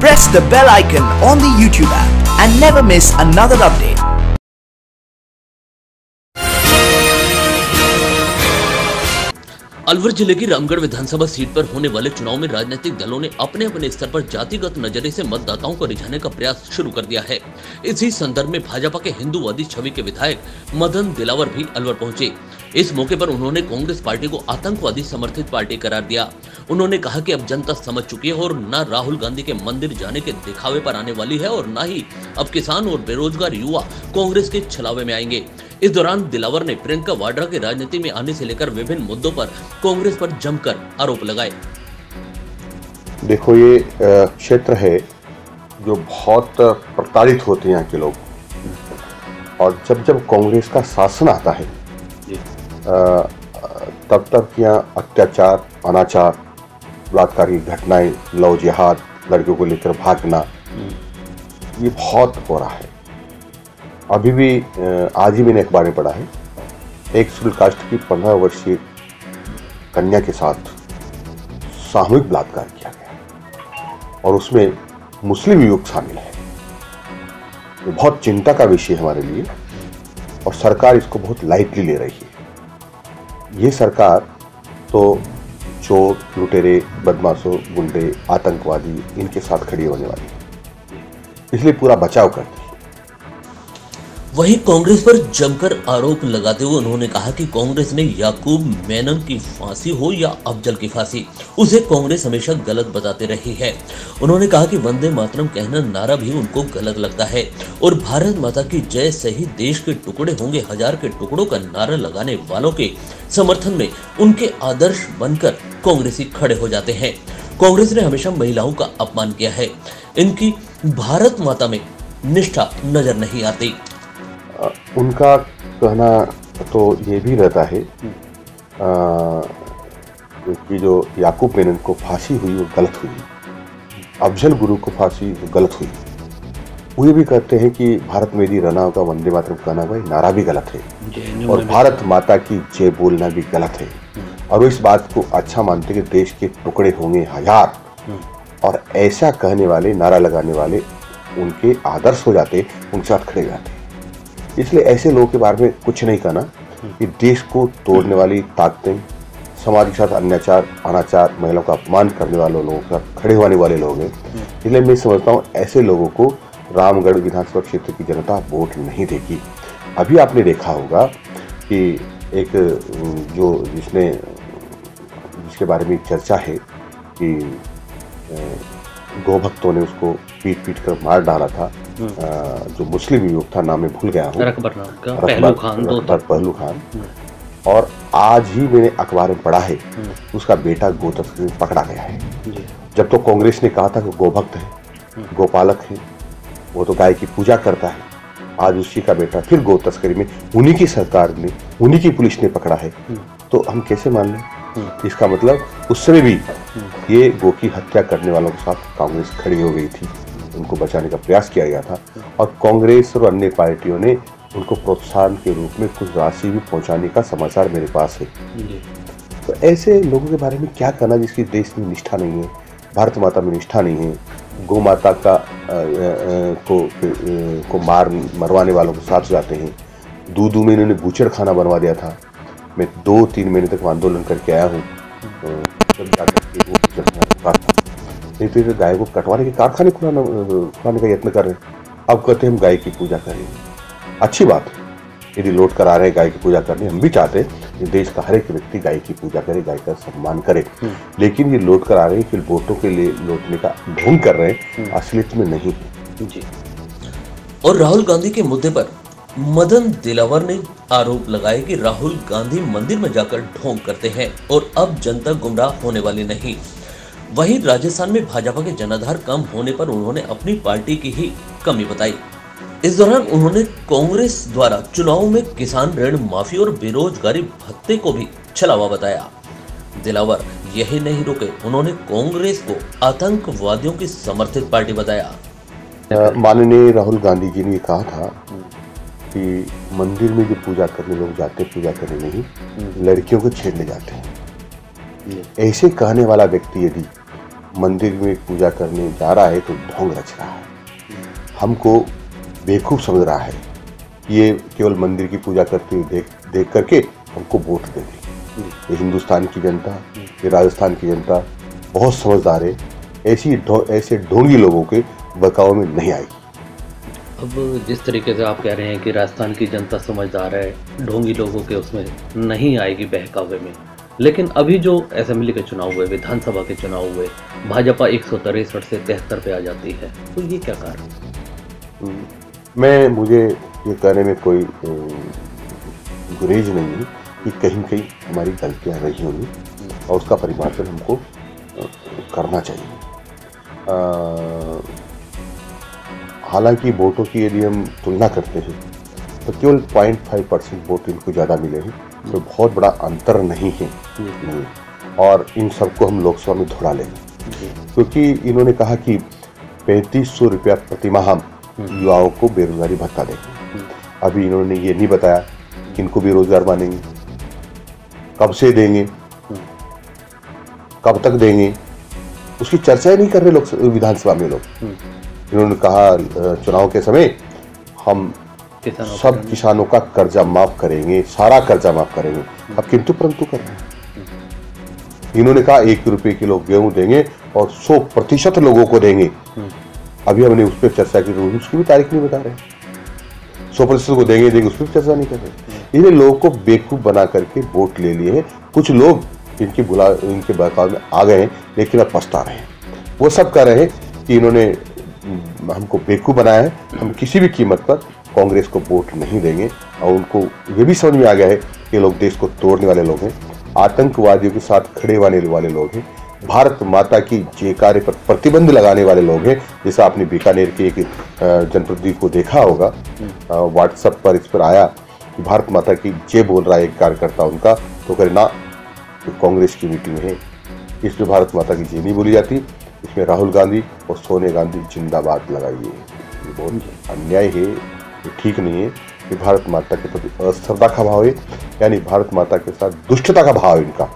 press the bell icon on the YouTube app and never miss another update. Alwar ज़िले की रामगढ़ विधानसभा seat पर होने वाले चुनाव में राजनीतिक दलों ने अपने अपने स्तर पर जातिगत नजरे से मतदाताओं को रिझाने का प्रयास शुरू कर दिया है इसी संदर्भ में भाजपा के हिंदूवादी छवि के विधायक मदन दिलावर भी अलवर पहुँचे इस मौके पर उन्होंने कांग्रेस पार्टी को आतंकवादी समर्थित पार्टी करार दिया। उन्होंने कहा कि अब जनता समझ चुकी है और न राहुल गांधी के मंदिर जाने के दिखावे पर आने वाली है और न ही अब किसान और बेरोजगार युवा कांग्रेस के छलावे में आएँगे। इस दौरान दिलावर ने प्रियंका वाड्रा के राजनीति में आने से लेकर विभिन्न मुद्दों पर कांग्रेस पर जमकर आरोप लगाए। देखो, ये क्षेत्र है जो बहुत प्रताड़ित होते हैं यहाँ के लोग। और जब जब कांग्रेस का शासन आता है तब तक यहाँ अत्याचार, अनाचार, बलात्कार घटनाएँ लव जिहाद लड़कियों को लेकर भागना, ये बहुत हो रहा है। अभी भी आज ही मैंने अखबार में पढ़ा है। एक शेड्यूल कास्ट की पंद्रह वर्षीय कन्या के साथ सामूहिक बलात्कार किया गया और उसमें मुस्लिम युवक शामिल है। ये बहुत चिंता का विषय है हमारे लिए और सरकार इसको बहुत लाइटली ले रही है। ये सरकार तो चोर, लुटेरे, बदमाशों, गुंडे, आतंकवादी इनके साथ खड़ी होने वाली है। इसलिए पूरा बचाव करती है। वहीं कांग्रेस पर जमकर आरोप लगाते हुए उन्होंने कहा कि कांग्रेस ने याकूब मेनन की फांसी हो या अफजल की फांसी, उसे कांग्रेस हमेशा गलत बताते रही है। उन्होंने कहा कि वंदे मातरम कहना नारा भी उनको गलत लगता है और भारत माता की जय सही देश के टुकड़े होंगे, हज़ार के टुकड़ों का नारा लगाने वालों के समर्थन में उनके आदर्श बनकर कांग्रेसी खड़े हो जाते हैं। कांग्रेस ने हमेशा महिलाओं का अपमान किया है। इनकी भारत माता में निष्ठा नज़र नहीं आती। उनका कहना तो ये भी रहता है कि जो याकूब मेनन को फांसी हुई वो गलत हुई। अफजल गुरु को फांसी वो गलत हुई। वो ये भी कहते हैं कि भारत मेरी रना का वंदे मातरम कहना भाई नारा भी गलत है। और भारत माता की जय बोलना भी गलत है। और वो इस बात को अच्छा मानते कि देश के टुकड़े होंगे हज़ार। और ऐसा कहने वाले नारा लगाने वाले उनके आदर्श हो जाते उनके साथ खड़े जाते। इसलिए ऐसे लोगों के बारे में कुछ नहीं कहना कि देश को तोड़ने वाली ताकतें, समाज के साथ अन्याचार, अनाचार, महिलाओं का अपमान करने वाले लोगों का, खड़े होने वाले लोग हैं। इसलिए मैं समझता हूँ ऐसे लोगों को रामगढ़ विधानसभा क्षेत्र की जनता वोट नहीं देगी। अभी आपने देखा होगा कि एक, जो जिसने, जिसके बारे में चर्चा है कि गौभक्तों ने उसको पीट पीट कर मार डाला था जो मुस्लिम युवक था नाम मैं भूल गया हूँ। पहलू खान पहलू खान। और आज ही मैंने अखबार में पढ़ा है उसका बेटा गोतस्कर में पकड़ा गया है। जब तो कांग्रेस ने कहा था कि गोभक्त है गोपालक है वो तो गाय की पूजा करता है। आज उसी का बेटा फिर गो तस्करी में उन्हीं की सरकार ने उन्हीं की पुलिस ने पकड़ा है। तो हम कैसे मान लें? इसका मतलब उस समय भी ये गो की हत्या करने वालों के साथ कांग्रेस खड़ी हो गई थी। उनको बचाने का प्रयास किया गया था और कांग्रेस और अन्य पार्टियों ने उनको प्रोत्साहन के रूप में कुछ राशि भी पहुँचाने का समाचार मेरे पास है। तो ऐसे लोगों के बारे में क्या कहना जिसकी देश में निष्ठा नहीं है भारत माता में निष्ठा नहीं है गौ माता का अ, अ, को अ, को मार मरवाने वालों के साथ जाते हैं। दो दो महीने इन्होंने बूचड़ खाना बनवा दिया था। मैं दो तीन महीने तक आंदोलन करके आया हूँ। तब जाकर के वो बूचड़ खाना रुका था नहीं तो ये गाय को कटवाने के कारखाने खुलाना खुलाने का यत्न कर रहे हैं। अब कहते हैं हम गाय की पूजा करेंगे। अच्छी बात है। यदि लौट कर आ रहे हैं गाय की पूजा करने हम भी चाहते हैं कि देश का हर एक व्यक्ति गाय की पूजा करे गाय का सम्मान करे। लेकिन ये लौट कर आ रहे हैं कि वोटों के लिए लौटने का ढोंग कर रहे हैं असलियत में नहीं है। जी। और राहुल गांधी के मुद्दे पर मदन दिलावर ने आरोप लगाया कि राहुल गांधी मंदिर में जाकर ढोंग करते हैं और अब जनता गुमराह होने वाली नहीं। वहीं राजस्थान में भाजपा के जनाधार कम होने पर उन्होंने अपनी पार्टी की ही कमी बताई। इस दौरान उन्होंने कांग्रेस द्वारा चुनाव में किसान ऋण माफ़ी और बेरोजगारी भत्ते को भी छलावा बताया। दिलावर यही नहीं रुके उन्होंने कांग्रेस को आतंकवादियों की समर्थित पार्टी बताया। माननीय राहुल गांधी जी ने कहा था कि मंदिर में जो पूजा करने लोग जाते पूजा करने नहीं लड़कियों को छेड़ने जाते हैं। ऐसे कहने वाला व्यक्ति यदि मंदिर में पूजा करने जा रहा है तो ढोंग रच रहा है। हमको बेवकूफ़ समझ रहा है ये केवल मंदिर की पूजा करते हुए देख देख करके हमको वोट दे दी ये हिंदुस्तान की जनता, ये राजस्थान की जनता बहुत समझदार है। ऐसी ढो- ऐसे ढोंगी लोगों के बहकाव में नहीं आएगी अब जिस तरीके से आप कह रहे हैं कि राजस्थान की जनता समझदार है, ढोंगी लोगों के उसमें नहीं आएगी बहकावे में। लेकिन अभी जो असेंबली के चुनाव हुए, विधानसभा के चुनाव हुए, भाजपा एक से तिहत्तर पे आ जाती है तो ये क्या कारण मैं, मुझे ये कहने में कोई गुरेज नहीं है कि कहीं कहीं हमारी गलतियाँ रही होंगी और उसका परिवर्तन हमको करना चाहिए। हालाँकि वोटों की यदि हम तुलना करते हैं तो केवल 0.5 परसेंट वोट इनको ज़्यादा मिले हैं। तो बहुत बड़ा अंतर नहीं है। और इन सबको हम लोकसभा में धुड़ा लेंगे क्योंकि इन्होंने कहा कि पैंतीस सौ रुपया प्रतिमाह युवाओं को बेरोजगारी भत्ता देंगे अभी इन्होंने ये नहीं बताया कि इनको बेरोजगार मानेंगे। कब से देंगे? कब तक देंगे? उसकी चर्चा ही नहीं कर रहे लोग, विधानसभा में लोग। इन्होंने कहा चुनाव के समय हम किसानों सब किसानों का कर्जा माफ़ करेंगे सारा कर्जा माफ़ करेंगे। अब किंतु परंतु कर। रहे इन्होंने कहा एक रुपए किलो गेहूँ देंगे और सौ प्रतिशत लोगों को देंगे। अभी हमने उस पर चर्चा की तो उसकी भी तारीख नहीं बता रहे सौ प्रतिशत को देंगे देंगे उस पर चर्चा नहीं कर रहे इन्हें लोगों को बेवकूफ़ बना करके वोट ले लिए हैं। कुछ लोग इनकी बुला इनके बहकाव में आ गए हैं लेकिन अब पछता रहे हैं। वो सब कह रहे हैं कि इन्होंने हमको बेवकूफ़ बनाया है। हम किसी भी कीमत पर कांग्रेस को वोट नहीं देंगे और उनको ये भी समझ में आ गया है कि लोग देश को तोड़ने वाले लोग हैं, आतंकवादियों के साथ खड़े होने वाले लोग हैं, भारत माता की जयकारे पर प्रतिबंध लगाने वाले लोग हैं, जैसा आपने बीकानेर के एक जनप्रतिनिधि को देखा होगा व्हाट्सएप पर इस पर आया कि भारत माता की जय बोल रहा है एक कार्यकर्ता उनका तो करे ना तो कांग्रेस की मीटिंग है इसमें भारत माता की जय नहीं बोली जाती। इसमें राहुल गांधी और सोनिया गांधी जिंदाबाद लगाइए। बहुत अन्याय है। ये ठीक नहीं है कि भारत माता के प्रति अश्रद्धा का भाव है, यानी भारत माता के साथ दुष्टता का भाव इनका।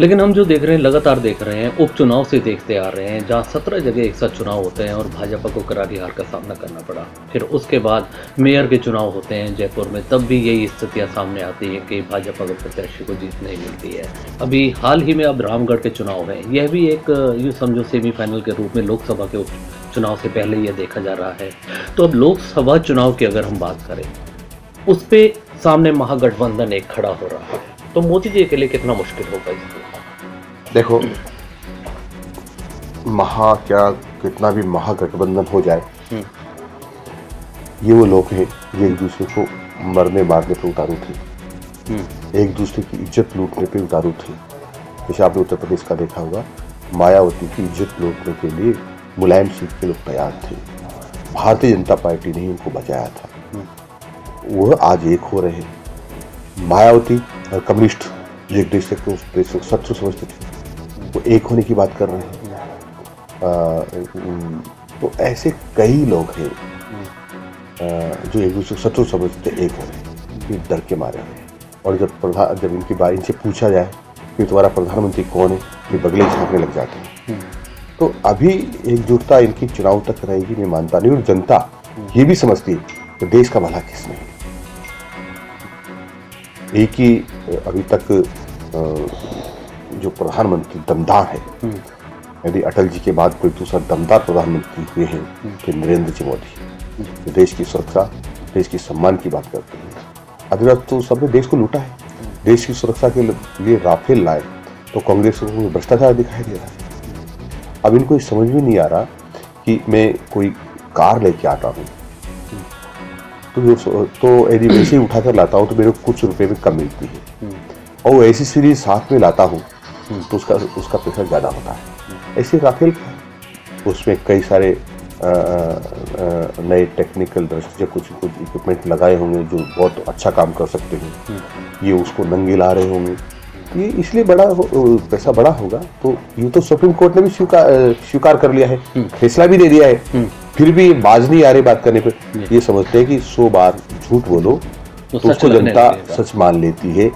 लेकिन हम जो देख रहे हैं, लगातार देख रहे हैं, उपचुनाव से देखते आ रहे हैं, जहाँ सत्रह जगह एक साथ चुनाव होते हैं और भाजपा को करारी हार का सामना करना पड़ा। फिर उसके बाद मेयर के चुनाव होते हैं जयपुर में, तब भी यही स्थितियाँ सामने आती हैं कि भाजपा के प्रत्याशी को जीत नहीं मिलती है। अभी हाल ही में अब रामगढ़ के चुनाव हैं, यह भी एक, यूँ समझो सेमीफाइनल के रूप में लोकसभा के चुनाव से पहले यह देखा जा रहा है। तो अब लोकसभा चुनाव की अगर हम बात करें उस पे सामने महागठबंधन एक खड़ा हो रहा है। तो मोदी जी के लिए कितना मुश्किल होगा इसको देखो महा क्या कितना भी महागठबंधन हो जाए ये वो लोग हैं जो एक दूसरे को मरने मारने पर उतारू थे। एक दूसरे की इज़्ज़त लूटने पर उतारू थे। जैसे आपने उत्तर प्रदेश का देखा होगा मायावती की इज़्ज़त लूटने के लिए मुलायम सिंह के लोग तैयार थे। भारतीय जनता पार्टी ने उनको बचाया था। वह आज एक हो रहे हैं। मायावती और कम्युनिस्ट एक देश को उस देश को शत्रु समझते थे, वो एक होने की बात कर रहे हैं। तो ऐसे कई लोग हैं जो एक दूसरे को शत्रु समझते एक हो रहे हैं। ये डर के मारे हैं। और जब प्रधान जब इनके बारे इनसे पूछा जाए कि तुम्हारा प्रधानमंत्री कौन है तो बगले झाँकने लग जाते हैं। तो अभी एकजुटता इनकी चुनाव तक रहेगी, मैं मानता नहीं, और जनता ये भी समझती है कि देश का भला किसमें है एक ही अभी तक जो प्रधानमंत्री दमदार है, यदि अटल जी के बाद कोई दूसरा दमदार प्रधानमंत्री हुए हैं तो नरेंद्र जी मोदी जो देश की सुरक्षा, देश की सम्मान की बात करते हैं। अभी तक तो सबने देश को लूटा है। देश की सुरक्षा के लिए राफेल लाए तो कांग्रेस को भ्रष्टाचार दिखाई दे रहा है। अब इनको ये समझ में नहीं आ रहा कि मैं कोई कार लेके आता हूँ। तो तो यदि वैसे ही उठाकर लाता हूँ तो मेरे को कुछ रुपए में कम मिलती है। और ऐसी सीरीज़ साथ में लाता हूँ तो उसका उसका पैसा ज़्यादा होता है। ऐसे राफेल, उसमें कई सारे नए टेक्निकल दृष्टि कुछ कुछ इक्विपमेंट लगाए होंगे जो बहुत अच्छा काम कर सकते हैं। ये उसको नंगे ला रहे होंगे। ये इसलिए बड़ा पैसा बड़ा होगा तो ये तो सुप्रीम कोर्ट ने भी स्वीकार स्वीकार कर लिया है फैसला भी दे दिया है। फिर भी बाज नहीं आ रही बात करने पर ये समझते हैं कि सो बार झूठ बोलो तो तो उसको जनता सच मान लेती है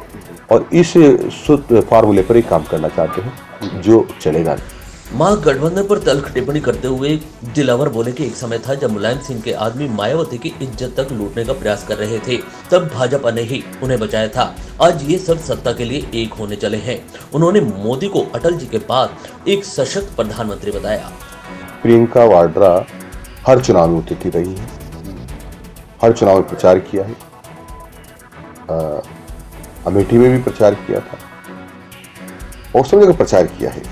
और इस फार्मूले पर ही काम करना चाहते हैं जो चलेगा नहीं। महागठबंधन पर तल्ख टिप्पणी करते हुए दिलावर बोले कि एक समय था जब मुलायम सिंह के आदमी मायावती की इज़्ज़त तक लूटने का प्रयास कर रहे थे, तब भाजपा ने ही उन्हें बचाया था। आज ये सब सत्ता के लिए एक होने चले हैं। उन्होंने मोदी को अटल जी के बाद एक सशक्त प्रधानमंत्री बताया। प्रियंका वाड्रा हर चुनाव में उतरती रही है, हर चुनाव में प्रचार किया है। अमेठी में भी प्रचार किया था, और सब जगह प्रचार किया है।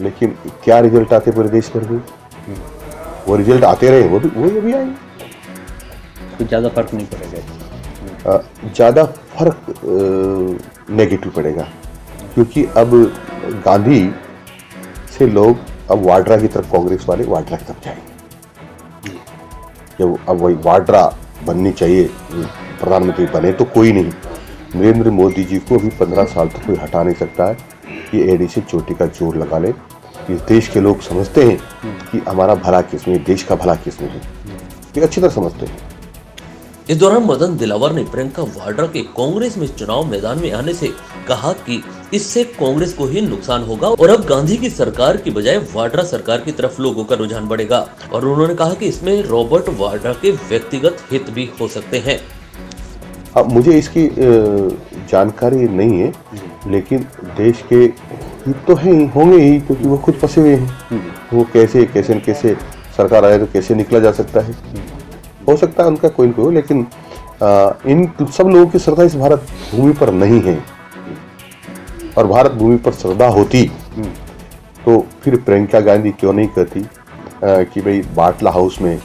लेकिन क्या रिज़ल्ट आते पूरे देश भर में वो रिज़ल्ट आते रहे वो भी वो अभी आएँगे तो ज़्यादा फ़र्क नहीं पड़ेगा। ज़्यादा फ़र्क नेगेटिव पड़ेगा। क्योंकि अब गांधी से लोग अब वाड्रा की तरफ़ कांग्रेस वाले वाड्रा की तरफ़ जाएँगे। जब अब वही वाड्रा बननी चाहिए प्रधानमंत्री बने तो कोई नहीं। नरेंद्र मोदी जी को अभी पंद्रह साल तक कोई हटा नहीं सकता है। ये एडी से चोटी का ज़ोर लगा ले। इस देश के लोग समझते हैं कि हमारा भला किसमें देश का भला किसमें है। ये अच्छी तरह समझते हैं। इस दौरान मदन दिलावर ने प्रियंका वाड्रा के कांग्रेस में चुनाव मैदान में आने से कहा कि इससे कांग्रेस को ही नुकसान होगा और अब गांधी की सरकार की बजाय वाड्रा सरकार की तरफ़ लोगों का रुझान बढ़ेगा। और उन्होंने कहा कि इसमें रॉबर्ट वाड्रा के व्यक्तिगत हित भी हो सकते हैं। अब मुझे इसकी जानकारी नहीं है लेकिन देश के हित तो हैं होंगे ही क्योंकि वो खुद फंसे हुए हैं। वो कैसे कैसे न कैसे सरकार आए तो कैसे निकला जा सकता है? हो सकता है उनका कोई न कोई लेकिन अ, इन सब लोगों की श्रद्धा इस भारत भूमि पर नहीं है। और भारत भूमि पर श्रद्धा होती। तो फिर प्रियंका गांधी क्यों नहीं कहती कि भाई बाटला हाउस में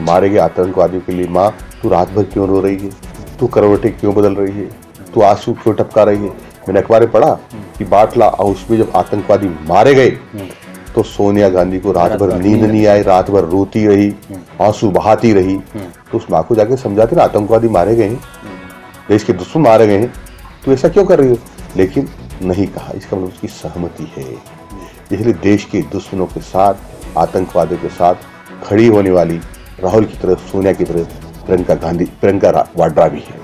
मारे गए आतंकवादियों के लिए माँ तू रात भर क्यों रो रही है? तू करवटें क्यों बदल रही है? तू आँसू क्यों टपका रही है? मैंने अखबार में पढ़ा कि बाटला हाउस में जब आतंकवादी मारे गए तो सोनिया गांधी को रात भर नींद नहीं आई रात भर रोती रही आँसू बहाती रही। तो उस माँ को जाके समझाते ना आतंकवादी मारे गए हैं देश के दुश्मन मारे गए हैं। तो ऐसा क्यों कर रही हो? लेकिन नहीं कहा। इसका मतलब उसकी सहमति है। इसलिए देश के दुश्मनों के साथ आतंकवादियों के साथ खड़ी होने वाली राहुल की तरफ़ सोनिया की तरफ़ प्रियंका गांधी प्रियंका वाड्रा भी है।